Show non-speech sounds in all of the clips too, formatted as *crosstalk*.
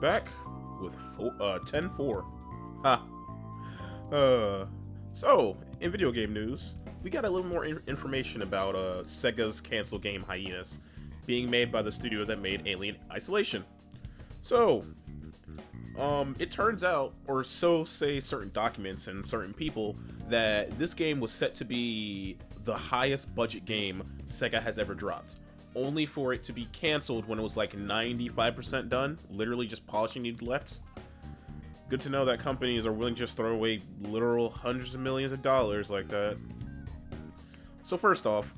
Back with four, uh, 10-4. Ha. Uh, so, in video game news, we got a little more in information about uh, Sega's canceled game Hyenas being made by the studio that made Alien Isolation. So, um, it turns out, or so say certain documents and certain people, that this game was set to be the highest budget game Sega has ever dropped only for it to be canceled when it was like 95% done, literally just polishing needed left. Good to know that companies are willing to just throw away literal hundreds of millions of dollars like that. So first off,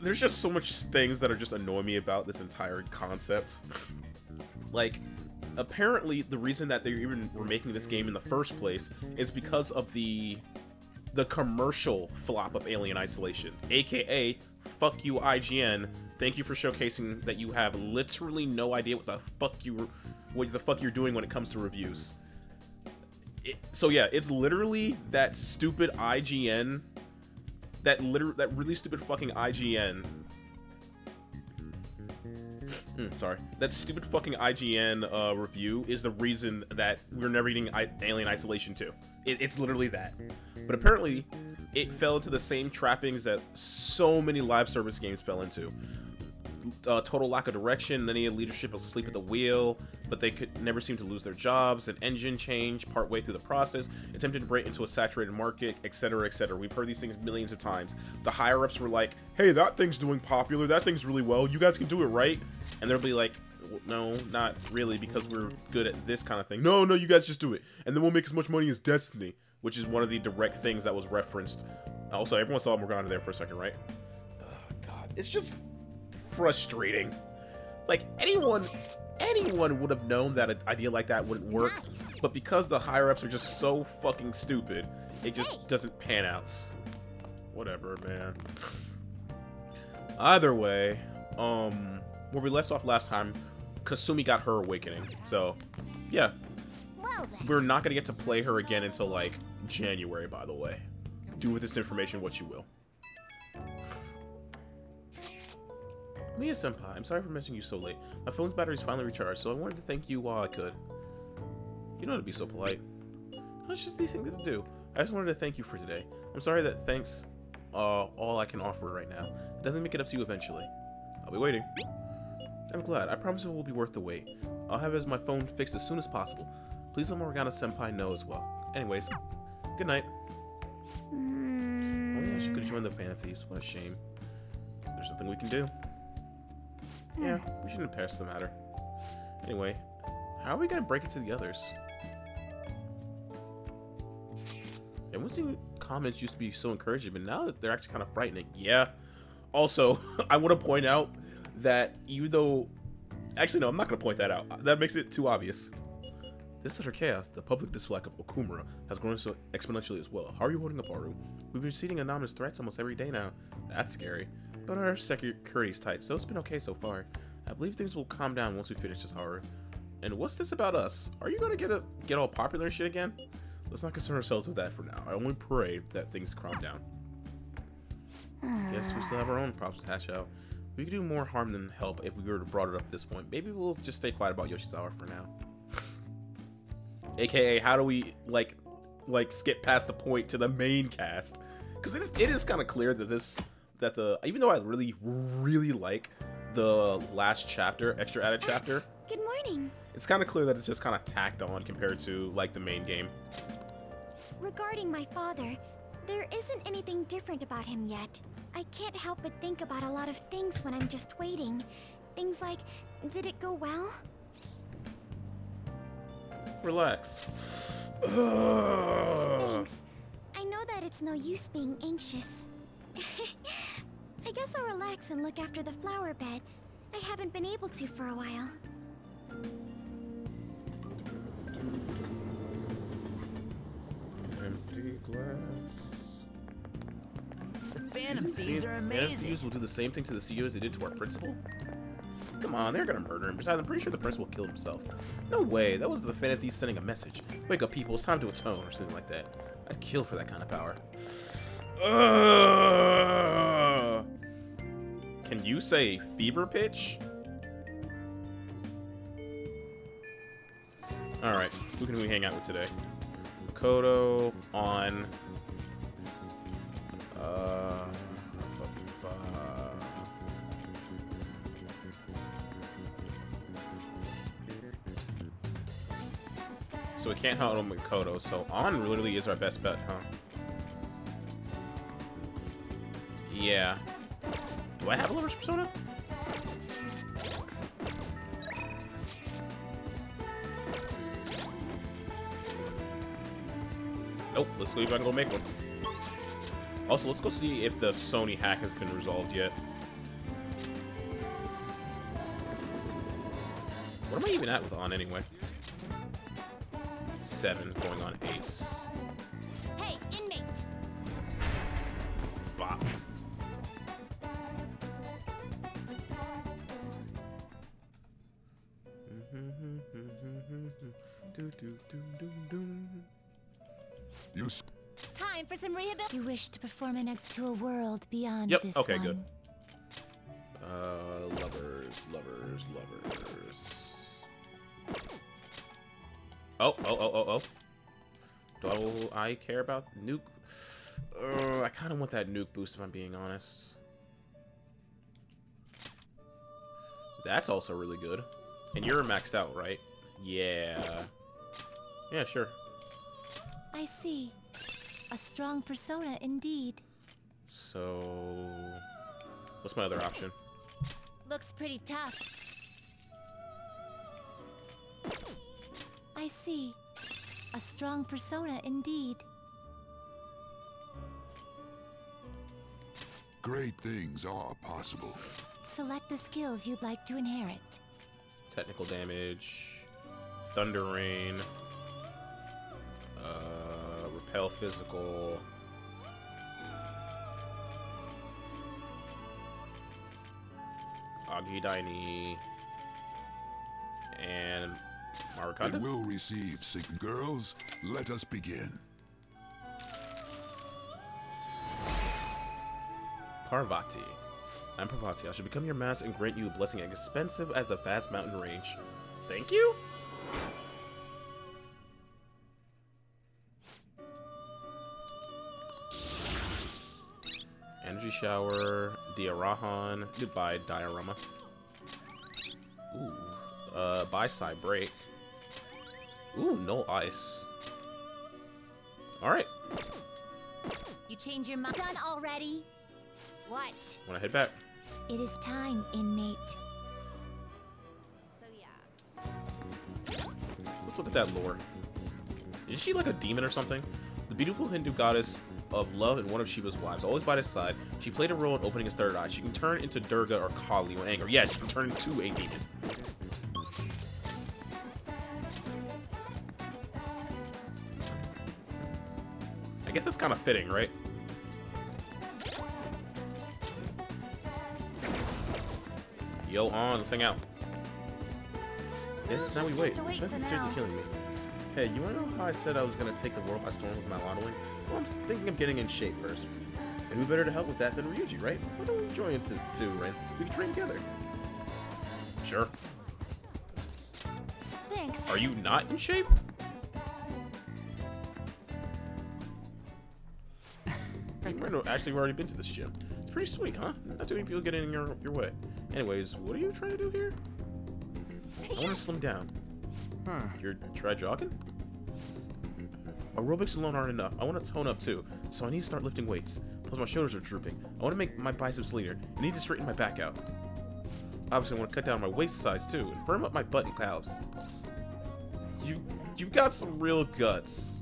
there's just so much things that are just annoy me about this entire concept. *laughs* like, apparently the reason that they even were making this game in the first place is because of the the commercial flop of Alien Isolation, aka fuck you IGN. Thank you for showcasing that you have literally no idea what the fuck you what the fuck you're doing when it comes to reviews. It, so yeah, it's literally that stupid IGN that liter that really stupid fucking IGN Mm, sorry. That stupid fucking IGN uh, review is the reason that we're never getting I Alien Isolation 2. It, it's literally that. But apparently, it fell into the same trappings that so many live service games fell into. Uh, total lack of direction, any leadership asleep at the wheel, but they could never seem to lose their jobs, an engine change partway through the process, attempted to break into a saturated market, etc., etc. We've heard these things millions of times. The higher ups were like, hey, that thing's doing popular, that thing's really well, you guys can do it, right? And they'll be like, no, not really, because we're good at this kind of thing. No, no, you guys just do it. And then we'll make as much money as Destiny which is one of the direct things that was referenced. Also, everyone saw Morgana there for a second, right? Oh, God, it's just frustrating. Like, anyone anyone would have known that an idea like that wouldn't work, but because the higher-ups are just so fucking stupid, it just doesn't pan out. Whatever, man. Either way, um, where we left off last time, Kasumi got her awakening. So, yeah. We're not going to get to play her again until, like, January, by the way. Do with this information what you will. Mia Senpai, I'm sorry for missing you so late. My phone's battery's finally recharged, so I wanted to thank you while I could. You know how to be so polite. It's just these things to do. I just wanted to thank you for today. I'm sorry that thanks uh, all I can offer right now. It doesn't make it up to you eventually. I'll be waiting. I'm glad. I promise it will be worth the wait. I'll have as my phone fixed as soon as possible. Please let Morgana Senpai know as well. Anyways, Good night. Mm. Oh yeah, she could join the Band Thieves. What a shame. There's nothing we can do. Yeah, we shouldn't pass the matter. Anyway, how are we gonna break it to the others? Everyone's comments used to be so encouraging, but now they're actually kind of frightening. Yeah. Also, *laughs* I want to point out that even though... Actually, no, I'm not going to point that out. That makes it too obvious. This is utter chaos, the public dislike of Okumura has grown so exponentially as well. How are you holding up, Haru? We've been receiving anonymous threats almost every day now. That's scary. But our security's tight, so it's been okay so far. I believe things will calm down once we finish this horror. And what's this about us? Are you gonna get a, get all popular shit again? Let's not concern ourselves with that for now. I only pray that things calm down. Guess we still have our own problems to hash out. We could do more harm than help if we were to brought it up at this point. Maybe we'll just stay quiet about Yoshizawa for now aka how do we like like skip past the point to the main cast? Because it is, it is kind of clear that this that the even though i really really like the last chapter extra added chapter good morning. it's kind of clear that it's just kind of tacked on compared to like the main game. Regarding my father there isn't anything different about him yet. I can't help but think about a lot of things when i'm just waiting. Things like did it go well Relax. Thanks. *sighs* I know that it's no use being anxious. *laughs* I guess I'll relax and look after the flower bed. I haven't been able to for a while. Empty glass. The Phantom Thieves are amazing. Phantom Thieves will do the same thing to the CEO as they did to our principal? Come on, they're gonna murder him. Besides, I'm pretty sure the principal killed himself. No way, that was the Phantom sending a message. Wake up, people, it's time to atone, or something like that. I'd kill for that kind of power. Uh, can you say fever pitch? Alright, who can we hang out with today? Kodo on... Uh... We can't hold him with Kodo, so Ann literally is our best bet, huh? Yeah. Do I have a Lover's Persona? Nope, let's go even go make one. Also, let's go see if the Sony hack has been resolved yet. What am I even at with Ann anyway? Seven, going on eight. Hey, inmate! Bop. You s- Time for some rehabilitation. You wish to perform an ex to a world beyond Yep, this okay, one. good. Uh, lovers, lovers, lovers. Oh, oh, oh, oh, oh. Do I care about nuke? Uh, I kind of want that nuke boost if I'm being honest. That's also really good. And you're maxed out, right? Yeah. Yeah, sure. I see. A strong persona indeed. So, what's my other option? Looks pretty tough. I see. A strong persona indeed. great things are possible. Select the skills you'd like to inherit. Technical damage, Thunder Rain, uh, Repel Physical. Agidyne, and It Marakunda. will receive sick girls. Let us begin. Parvati. I'm Parvati. I shall become your master and grant you a blessing as expensive as the vast mountain range. Thank you? Energy shower, Diarahan. Goodbye, Diarama. Ooh. Uh, buy side break. Ooh, no ice. Alright, You change your mind. Done already? What? wanna head back? It is time, inmate. So yeah. Let's look at that lore. Is she like a demon or something? The beautiful Hindu goddess of love and one of Shiva's wives, always by his side. She played a role in opening his third eye. She can turn into Durga or Kali when angry. Yeah, she can turn into a demon. I guess it's kind of fitting, right? Yo, Ann, let's hang out. This is how we wait. wait This is seriously killing me. Hey, you wanna know how I said I was gonna take the world by storm with my Lanoing? Well, I'm thinking of getting in shape first. And who better to help with that than Ryuji, right? Why don't we join into too, Ren? We can train together. Sure. Thanks. Are you not in shape? Hey, Ren, actually, we've already been to this gym. It's pretty sweet, huh? Not too many people get in your your way. Anyways, what are you trying to do here? I want to slim down. Huh. You're try jogging? Aerobics alone aren't enough. I want to tone up too, so I need to start lifting weights. Plus my shoulders are drooping. I want to make my biceps leaner. I need to straighten my back out. Obviously, I want to cut down my waist size too, and firm up my butt and calves. You, you've got some real guts.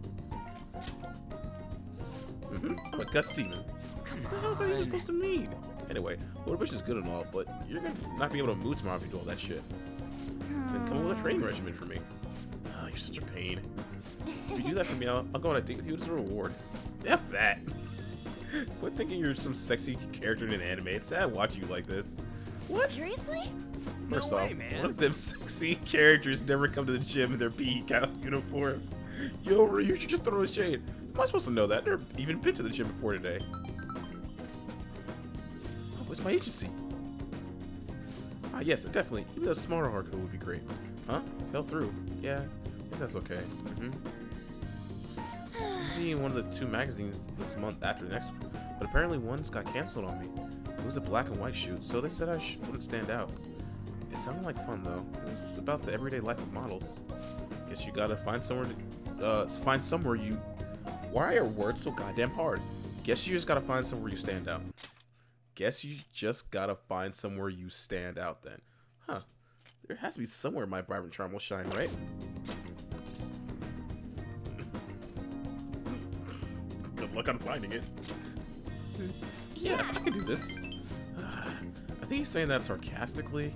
Mm-hmm. I'm a guts demon. Come What the hell is that even supposed to mean? Anyway, Lord Bush is good and all, but you're gonna not be able to move tomorrow if you do all that shit. Then come up with a training regimen for me. Oh, you're such a pain. If you do that for me, I'll, I'll go on a date with you as a reward. F that. Quit thinking you're some sexy character in an anime. It's sad watching you like this. What? Seriously? No First way, off, man. one of them *laughs* sexy characters never come to the gym in their PE cow uniforms. Yo, Ryu, you should just throw a shade. Am I supposed to know that? Never even been to the gym before today. Oh, where's my agency? Ah, yes, definitely. Even a smarter Haruka would be great. Huh? Fell through. Yeah. guess that's okay. This being one of the two magazines this month after the next, but apparently one's got canceled on me. It was a black and white shoot, so they said I wouldn't stand out. It sounded like fun though. It was about the everyday life of models. Guess you gotta find somewhere to uh, find somewhere you. Why are words so goddamn hard? Guess you just gotta find somewhere you stand out. Guess you just gotta find somewhere you stand out then. Huh. There has to be somewhere my vibrant charm will shine, right? Good luck on finding it. Yeah, I can do this. I think he's saying that sarcastically.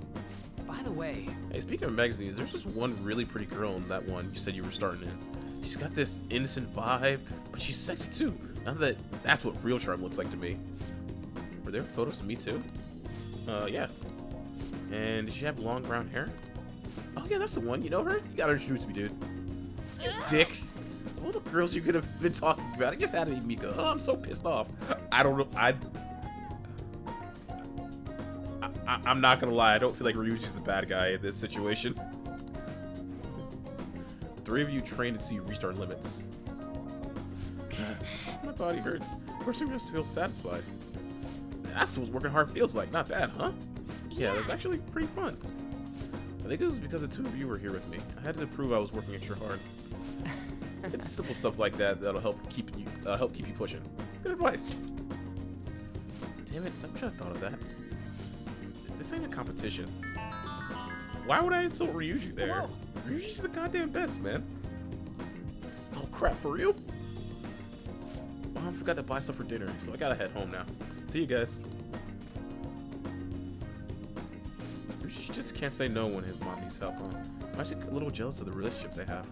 By the way, Hey, speaking of magazines, there's just one really pretty girl in that one you said you were starting in. She's got this innocent vibe, but she's sexy too. Now that that's what real charm looks like to me. Were there photos of me too? Uh, yeah. And she have long brown hair? Oh yeah, that's the one. You know her? You gotta introduce me, dude. You dick. All the girls you could have been talking about. I just had to be Mika. Oh, I'm so pissed off. I don't know. I. I, I'm not gonna lie. I don't feel like Ryuji's the bad guy in this situation. Three of you trained until you reached our limits. *sighs* My body hurts. Of course, I'm just feel satisfied. That's what working hard feels like. Not bad, huh? Yeah, it was actually pretty fun. I think it was because the two of you were here with me. I had to prove I was working extra hard. *laughs* it's simple stuff like that that'll help keep you uh, help keep you pushing. Good advice. Damn it! I wish I thought of that. This ain't a competition. Why would I insult Ryuji there? Ryuji's the goddamn best, man. Oh crap, for real? Oh, I forgot to buy stuff for dinner, so I gotta head home now. See you guys. Ryuji just can't say no when his mom needs help, huh? I'm actually a little jealous of the relationship they have.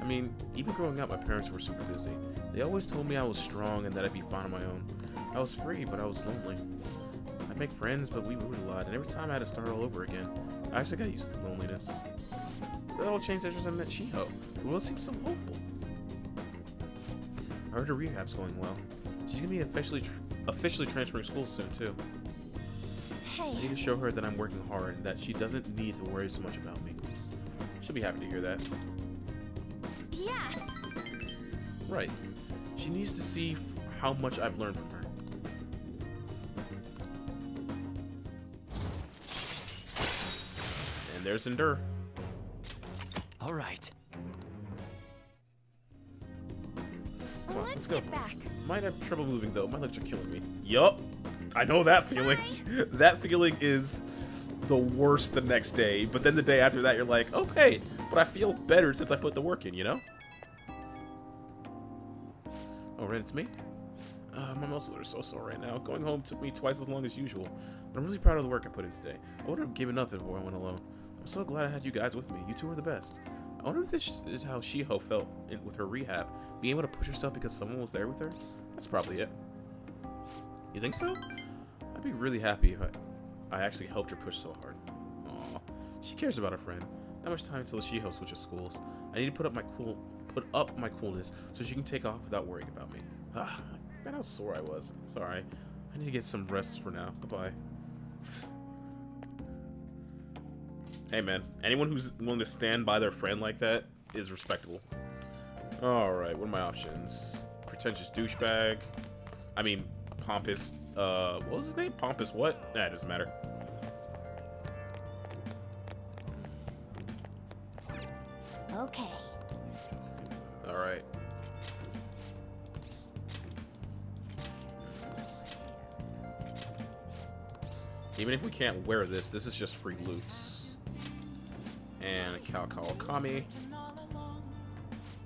I mean, even growing up, my parents were super busy. They always told me I was strong and that I'd be fine on my own. I was free, but I was lonely. Make friends, but we moved a lot, and every time I had to start all over again, I actually got used to loneliness. That all changed after I met Shiho, who will seems so hopeful. I heard her rehab's going well. She's gonna be officially tr officially transferring schools soon too. Hey. I need to show her that I'm working hard and that she doesn't need to worry so much about me. She'll be happy to hear that. yeah. Right. She needs to see f- how much I've learned from her. And there's Endure. all right. Come on, Let's let's go. get back. Might have trouble moving though. My legs are killing me. Yup. I know that feeling. *laughs* that feeling is the worst the next day, but then the day after that you're like, okay, but I feel better since I put the work in, you know? Oh, right, it's me? Uh, my muscles are so sore right now. Going home took me twice as long as usual, but I'm really proud of the work I put in today. I would have given up if I went alone. I'm so glad I had you guys with me. You two are the best. I wonder if this is how Shiho felt with her rehab. Being able to push herself because someone was there with her? That's probably it. You think so? I'd be really happy if I, I actually helped her push so hard. Aw, she cares about her friend. Not much time until Shiho switches schools. I need to put up my cool, put up my coolness so she can take off without worrying about me. Ah, man, how sore I was. Sorry. I need to get some rest for now. Goodbye. Hey man, anyone who's willing to stand by their friend like that is respectable. Alright, what are my options? Pretentious douchebag. I mean, pompous, uh, what was his name? Pompous what? Nah, it doesn't matter. Okay. Alright. Even if we can't wear this, this is just free loots. And Cal Kawakami.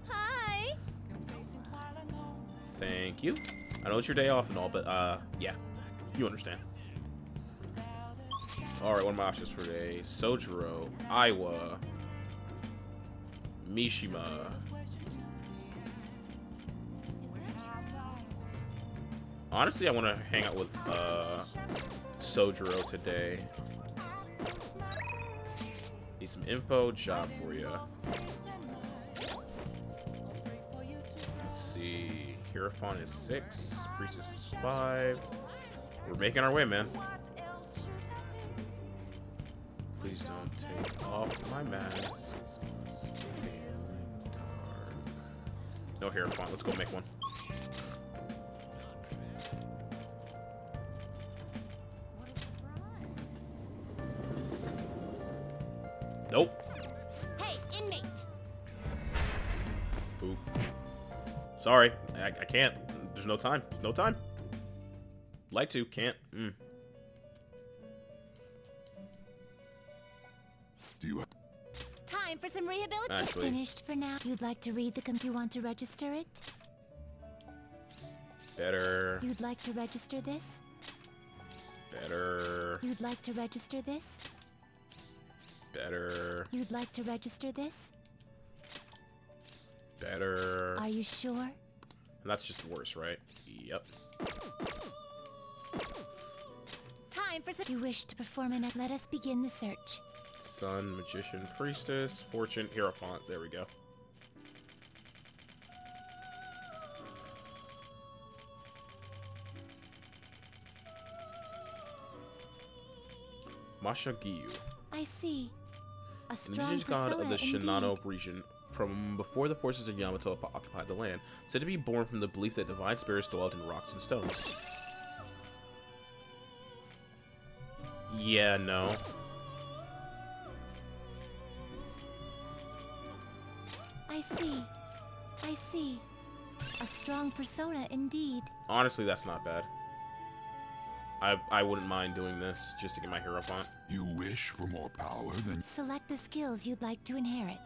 Hi. Thank you. I know it's your day off and all, but uh, yeah, you understand. All right, one of my options for today? Sojiro, Iwai, Mishima. Honestly, I want to hang out with uh, Sojiro today. Need some info, job for you. Let's see. Hierophant is six, Priestess is five. We're making our way, man. Please don't take off my mask. No Hierophant. Let's go make one. Sorry, I, I can't. There's no time. There's no time. Like to, can't. Mm. Do you Time for some rehabilitation. Actually, Finished for now. You'd like to read the com- You want to register it? better, You'd like to register this? better, You'd like to register this? better, You'd like to register this? Better. Are you sure? And that's just worse, right? Yep. Time for some- You wish to perform an Let us begin the search. Sun, Magician, Priestess, Fortune, Hierophant. There we go. Mishaguji, I see. A the strong indigenous god of the persona Shinano region from before the forces of Yamato occupied the land, said to be born from the belief that divine spirits dwelt in rocks and stones. Yeah, no. I see. I see. A strong persona indeed. Honestly, that's not bad. I I wouldn't mind doing this just to get my Hierophant. you wish for more power than Select the skills you'd like to inherit.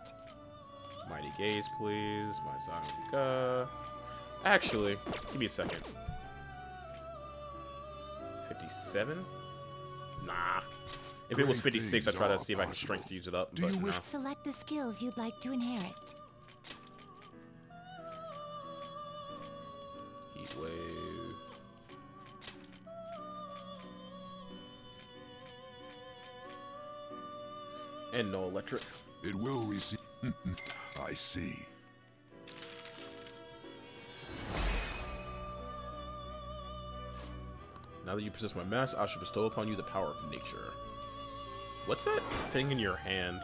Mighty Gaze, please. My Zanka. Actually, give me a second. 57? Nah. If it was 56, I'd try to see if I can strength use it up, Do but you wish- nah. Select the skills you'd like to inherit. Heat Wave. And no electric. it will receive. *laughs* I see. Now that you possess my mask, I shall bestow upon you the power of nature. What's that thing in your hand?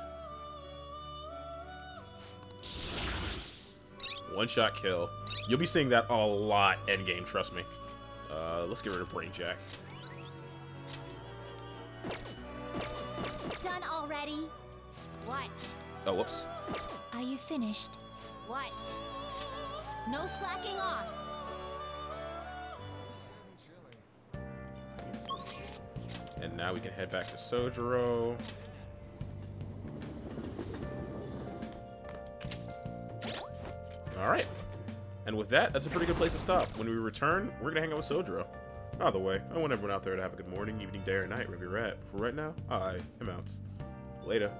One shot kill. You'll be seeing that a lot endgame, trust me. Uh, let's get rid of Brain Jack. Done already? What? Oh, whoops. Are you finished? What? No slacking off. And now we can head back to Sojiro. Alright. And with that, that's a pretty good place to stop. When we return, we're gonna hang out with Sojiro. By the way, I want everyone out there to have a good morning, evening, day, or night, wherever you're at. For right now, I am out. Later.